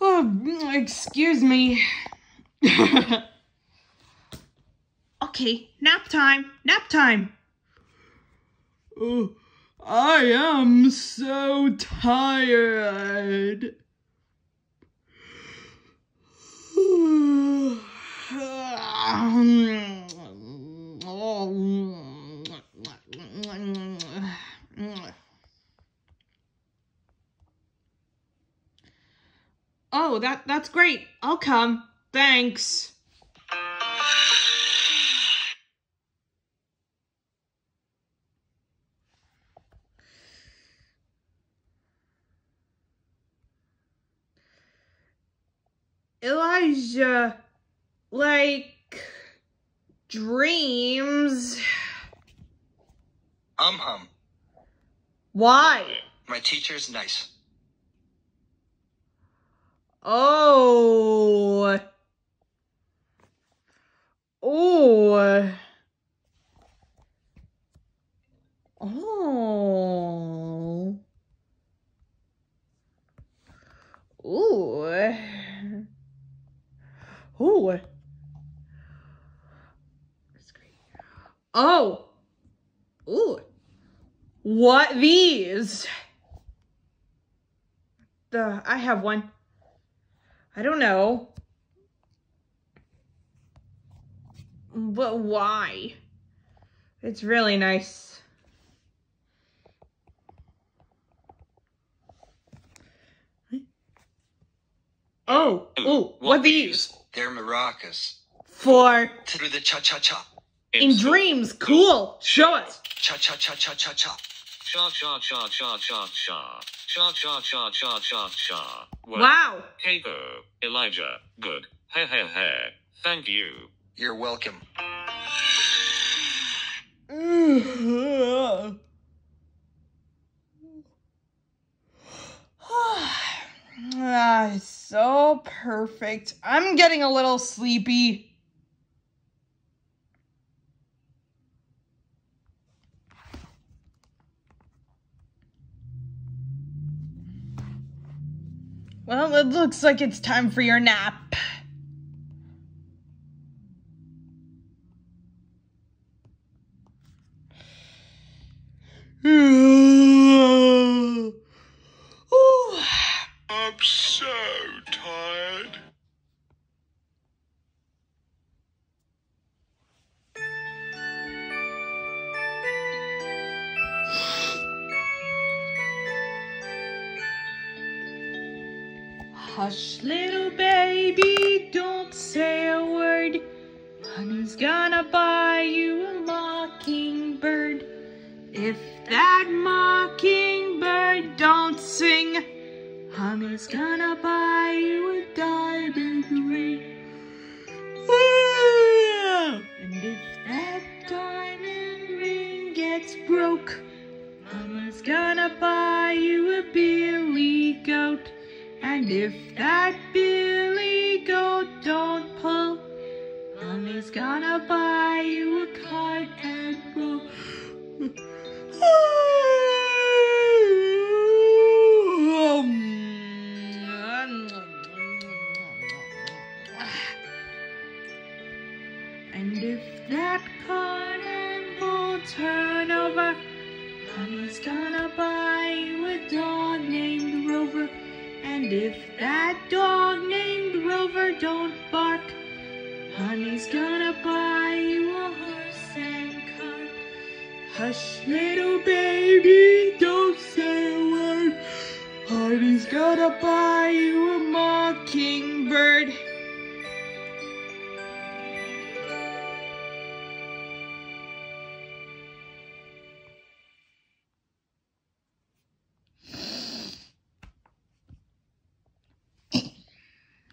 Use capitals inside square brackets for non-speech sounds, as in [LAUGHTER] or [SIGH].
oh, excuse me. [LAUGHS] okay, nap time, nap time. Oh, I am so tired. [SIGHS] Um, Oh, that that's great. I'll come. Thanks. Elijah, like dreams. Um hum. Why? My teacher's nice. Oh. Oh. Oh. That's great. Oh. Ooh. What these? The I have one. I don't know. But why? It's really nice. Oh, oh, what these? They're maracas. For Through the cha cha cha. in dreams. Cool. Show us. Cha cha cha cha cha cha cha cha cha cha cha. Cha cha cha cha cha cha. Cha cha cha cha cha cha. Wow. Capo, Elijah, good. Hey hey hey. Thank you. You're welcome. [SIGHS] ah, it's so perfect. I'm getting a little sleepy. Well, it looks like it's time for your nap. [SIGHS] I'm so tired. Hush, little baby, don't say a word. Honey's gonna buy you a mockingbird. If that mockingbird don't sing, Honey's gonna buy you a diamond ring. And if that billy goat don't pull, Mommy's gonna buy you a cart and roll. And if that and roll turn over, Mommy's gonna buy you a dog. And if that dog named Rover don't bark, Honey's gonna buy you a horse and cart. Hush, little baby, don't say a word. Honey's gonna buy you a mockingbird.